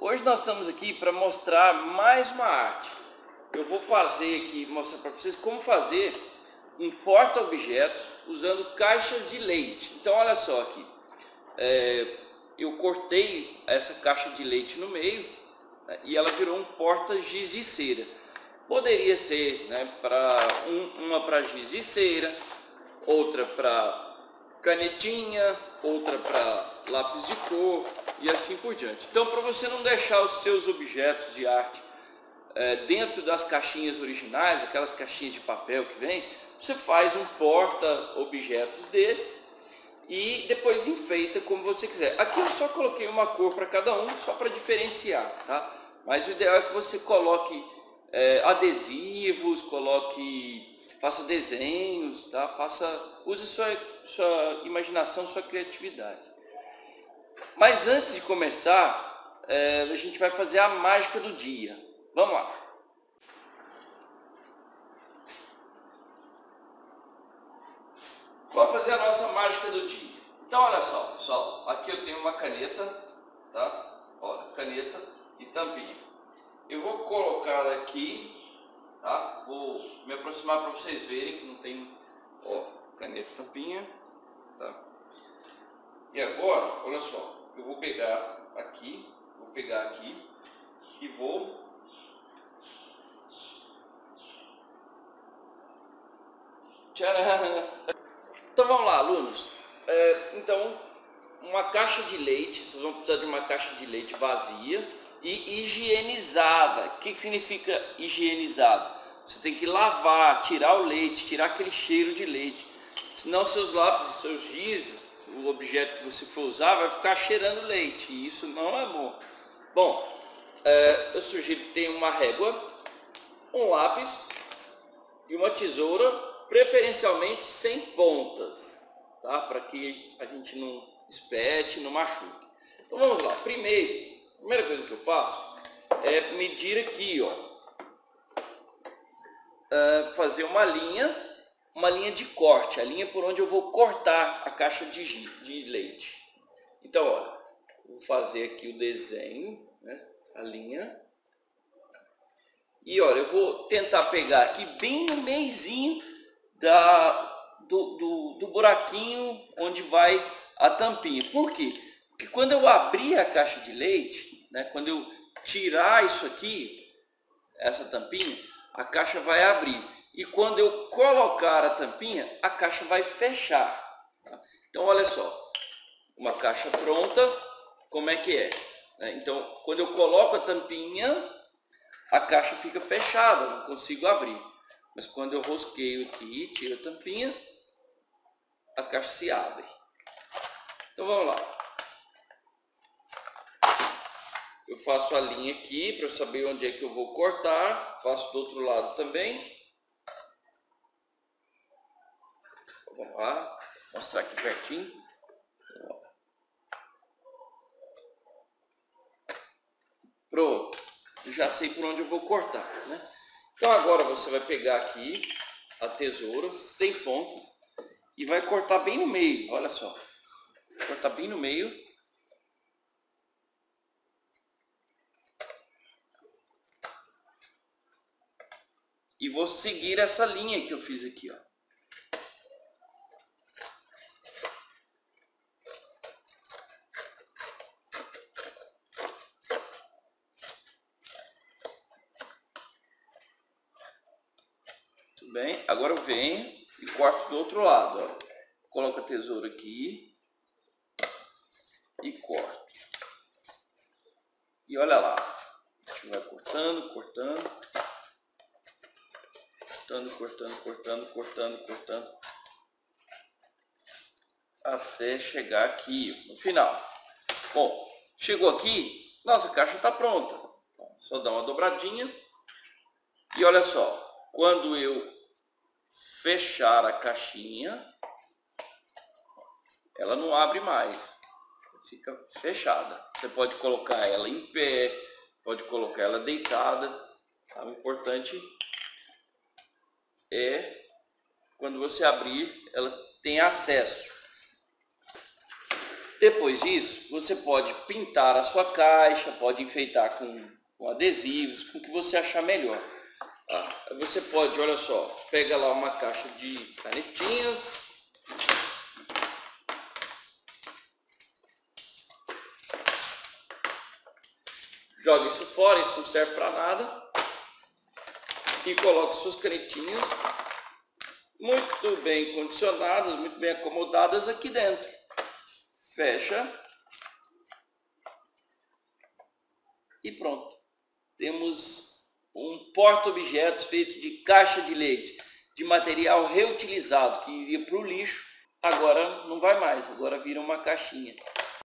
hoje nós estamos aqui para mostrar mais uma arte. Eu vou fazer aqui, mostrar para vocês como fazer um porta-objetos usando caixas de leite. Então olha só aqui, é, eu cortei essa caixa de leite no meio né, e ela virou um porta-giz de cera. Poderia ser né, para um, uma para giz de cera, outra para canetinha, outra para lápis de cor e assim por diante. Então, para você não deixar os seus objetos de arte é, dentro das caixinhas originais, aquelas caixinhas de papel que vem, você faz um porta-objetos desse e depois enfeita como você quiser. Aqui eu só coloquei uma cor para cada um, só para diferenciar, tá? Mas o ideal é que você coloque é, adesivos, coloque faça desenhos, tá? Faça, use sua, sua imaginação, sua criatividade. Mas antes de começar, é, a gente vai fazer a mágica do dia. Vamos lá. Vamos fazer a nossa mágica do dia. Então, olha só, pessoal. Aqui eu tenho uma caneta, tá? Olha, caneta e tampinha. Eu vou colocar aqui tá? Vou me aproximar para vocês verem que não tem, ó, caneta tampinha, tá? E agora, olha só, eu vou pegar aqui, vou pegar aqui e vou! Então vamos lá, alunos. É, então, uma caixa de leite, vocês vão precisar de uma caixa de leite vazia e higienizada. O que, que significa higienizada? Você tem que lavar, tirar o leite, tirar aquele cheiro de leite. Senão seus lápis, seus giz, o objeto que você for usar, vai ficar cheirando leite. E isso não é bom. Bom, é, eu sugiro que tenha uma régua, um lápis e uma tesoura, preferencialmente sem pontas, tá? Para que a gente não espete, não machuque. Então vamos lá. Primeiro, a primeira coisa que eu faço é medir aqui, ó uh, fazer uma linha, uma linha de corte, a linha por onde eu vou cortar a caixa de, de leite. Então, olha, vou fazer aqui o desenho, né, a linha. E olha, eu vou tentar pegar aqui bem no meizinho da, do, do, do buraquinho onde vai a tampinha. Por quê? Porque quando eu abrir a caixa de leite, né, quando eu tirar isso aqui, essa tampinha, a caixa vai abrir. E quando eu colocar a tampinha, a caixa vai fechar. Tá? Então, olha só, uma caixa pronta, como é que é? Né? Então, quando eu coloco a tampinha, a caixa fica fechada, não consigo abrir. Mas quando eu rosqueio aqui, tiro a tampinha, a caixa se abre. Então vamos lá. Eu faço a linha aqui para saber onde é que eu vou cortar. Faço do outro lado também. Lá. Mostrar aqui pertinho. Pronto. Já sei por onde eu vou cortar, né? Então agora você vai pegar aqui a tesoura, sem pontas, e vai cortar bem no meio, olha só. Cortar bem no meio E vou seguir essa linha que eu fiz aqui, ó. Tudo bem? Agora eu venho e corto do outro lado, ó. Coloco a tesoura aqui e corto. E olha lá. A gente vai cortando, cortando cortando, cortando, cortando, cortando, cortando, até chegar aqui no final. Bom, chegou aqui, nossa caixa está pronta. Só dá uma dobradinha e olha só, quando eu fechar a caixinha, ela não abre mais, fica fechada. Você pode colocar ela em pé, pode colocar ela deitada. Tá? O importante é quando você abrir, ela tem acesso. Depois disso, você pode pintar a sua caixa, pode enfeitar com, com adesivos, com o que você achar melhor. Ah, você pode, olha só, pega lá uma caixa de canetinhas, joga isso fora, isso não serve para nada. E coloque suas canetinhas muito bem condicionadas, muito bem acomodadas aqui dentro. Fecha. E pronto. Temos um porta-objetos feito de caixa de leite, de material reutilizado, que iria para o lixo, agora não vai mais, agora vira uma caixinha.